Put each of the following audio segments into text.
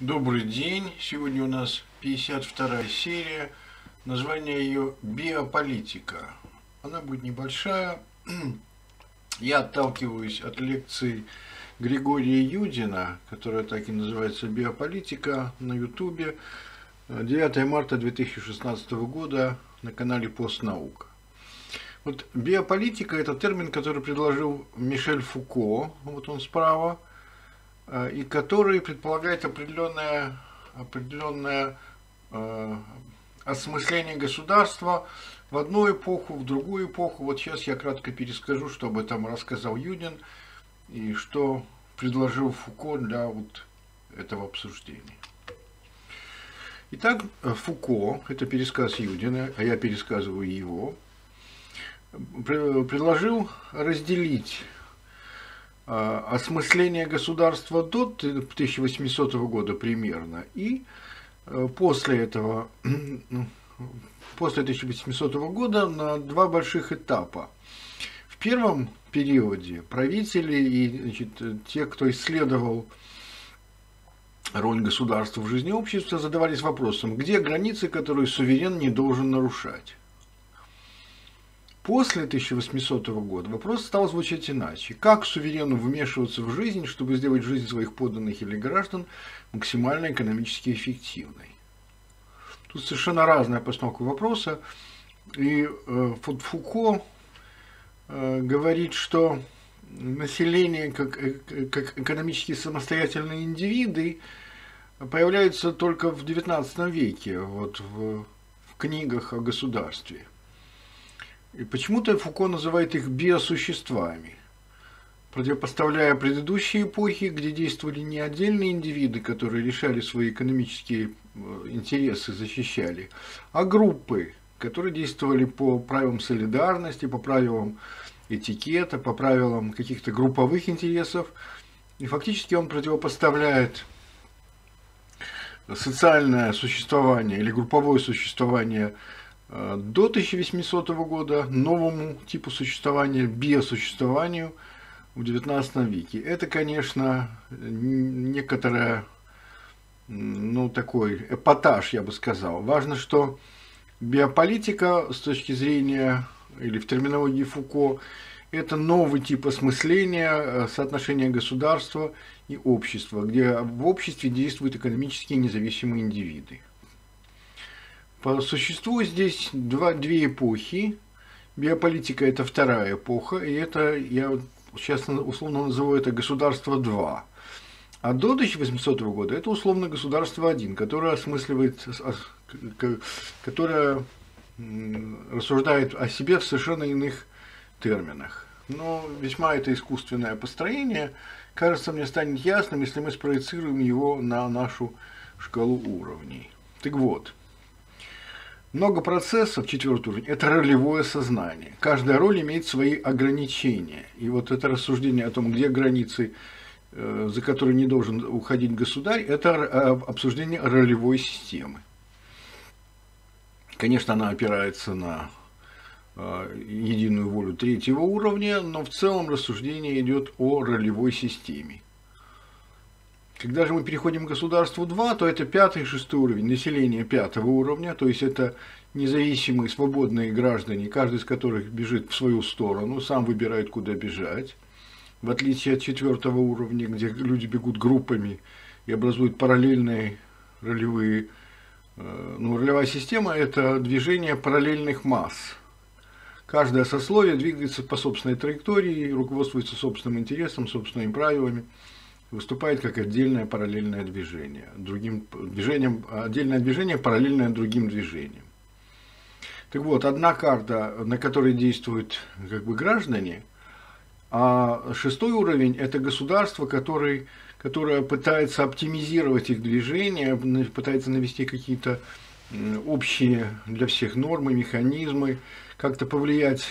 Добрый день. Сегодня у нас 52 серия. Название ее «Биополитика». Она будет небольшая. Я отталкиваюсь от лекции Григория Юдина, которая так и называется «Биополитика» на Ютубе. 9 марта 2016 года на канале «Постнаука». Вот биополитика – это термин, который предложил Мишель Фуко, вот он справа – и который предполагает определенное, определенное э, осмысление государства в одну эпоху, в другую эпоху. Вот сейчас я кратко перескажу, что об этом рассказал Юдин и что предложил Фуко для вот этого обсуждения. Итак, Фуко, это пересказ Юдина, а я пересказываю его, предложил разделить осмысление государства до 1800 года примерно и э, после этого, ну, после 1800 года на два больших этапа. В первом периоде правители и значит, те, кто исследовал роль государства в жизни общества, задавались вопросом, где границы, которые суверен не должен нарушать. После 1800 года вопрос стал звучать иначе. Как суверену вмешиваться в жизнь, чтобы сделать жизнь своих подданных или граждан максимально экономически эффективной? Тут совершенно разная постановка вопроса. И э, Фуко э, говорит, что население как, э, как экономически самостоятельные индивиды появляются только в XIX веке вот, в, в книгах о государстве. И почему-то Фуко называет их биосуществами, противопоставляя предыдущие эпохи, где действовали не отдельные индивиды, которые решали свои экономические э, интересы, защищали, а группы, которые действовали по правилам солидарности, по правилам этикета, по правилам каких-то групповых интересов. И фактически он противопоставляет социальное существование или групповое существование до 1800 года новому типу существования, биосуществованию в XIX веке. Это, конечно, некоторая, ну, такой эпатаж, я бы сказал. Важно, что биополитика с точки зрения, или в терминологии Фуко, это новый тип осмысления э, соотношения государства и общества, где в обществе действуют экономически независимые индивиды. По существу здесь два, две эпохи. Биополитика – это вторая эпоха, и это, я сейчас условно называю это государство 2. А до 1800 года это условно государство 1, которое осмысливает, которое рассуждает о себе в совершенно иных терминах. Но весьма это искусственное построение, кажется, мне станет ясным, если мы спроецируем его на нашу шкалу уровней. Так вот, много процессов, четвертый уровень, это ролевое сознание. Каждая роль имеет свои ограничения. И вот это рассуждение о том, где границы, э, за которые не должен уходить государь, это э, обсуждение ролевой системы. Конечно, она опирается на э, единую волю третьего уровня, но в целом рассуждение идет о ролевой системе. Когда же мы переходим к государству 2, то это пятый и шестой уровень, население пятого уровня, то есть это независимые свободные граждане, каждый из которых бежит в свою сторону, сам выбирает, куда бежать. В отличие от четвертого уровня, где люди бегут группами и образуют параллельные ролевые, э, ну, ролевая система – это движение параллельных масс. Каждое сословие двигается по собственной траектории, руководствуется собственным интересом, собственными правилами – выступает как отдельное параллельное движение, другим движением, отдельное движение параллельное другим движением. Так вот, одна карта, на которой действуют как бы граждане, а шестой уровень – это государство, который, которое пытается оптимизировать их движение, пытается навести какие-то общие для всех нормы, механизмы, как-то повлиять,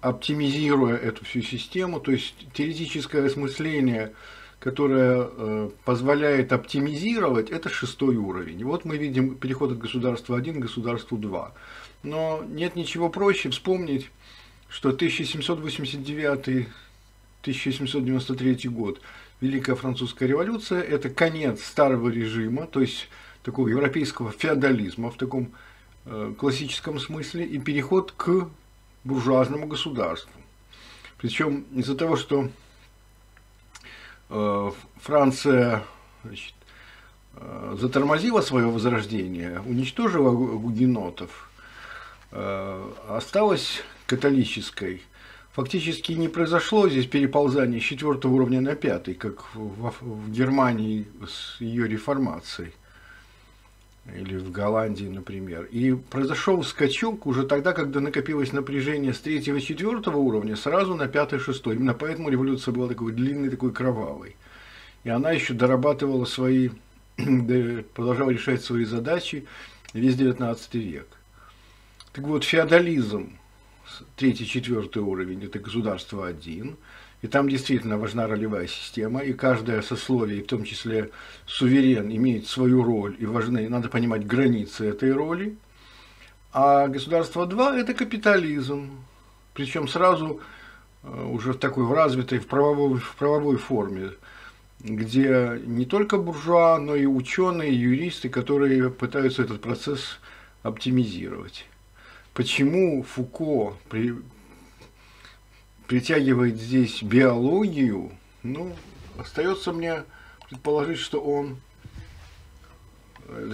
оптимизируя эту всю систему, то есть теоретическое осмысление – которая э, позволяет оптимизировать, это шестой уровень. Вот мы видим переход от государства 1 к государству 2. Но нет ничего проще вспомнить, что 1789-1793 год Великая Французская революция – это конец старого режима, то есть такого европейского феодализма в таком э, классическом смысле, и переход к буржуазному государству. Причем из-за того, что Франция значит, э, затормозила свое возрождение, уничтожила гугенотов, э, осталась католической – фактически не произошло здесь переползание с четвертого уровня на пятый, как в Германии с ее реформацией или в Голландии, например. И произошел скачок уже тогда, когда накопилось напряжение с третьего четвертого уровня сразу на пятый шестой. Именно поэтому революция была такой длинной, такой кровавой. И она еще дорабатывала свои, продолжала решать свои задачи весь 19 век. Так вот, феодализм третий, четвертый уровень – это государство один, и там действительно важна ролевая система, и каждое сословие, в том числе суверен, имеет свою роль, и важны, надо понимать границы этой роли. А государство 2 – это капитализм, причем сразу э, уже в такой развитой, в правовой, в правовой форме, где не только буржуа, но и ученые, юристы, которые пытаются этот процесс оптимизировать. Почему Фуко при, притягивает здесь биологию, ну, остается мне предположить, что он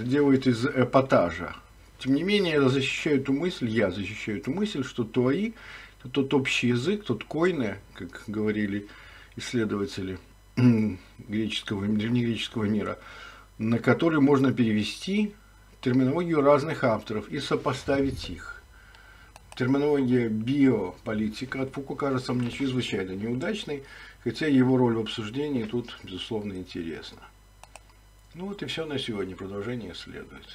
делает из эпатажа. Тем не менее, я защищаю эту мысль, я защищаю эту мысль, что твои – это тот общий язык, тот койне, как говорили исследователи греческого, древнегреческого мира, на который можно перевести терминологию разных авторов и сопоставить их терминология биополитика от Фуко кажется мне чрезвычайно неудачной, хотя его роль в обсуждении тут, безусловно, интересна. Ну вот и все на сегодня. Продолжение следует.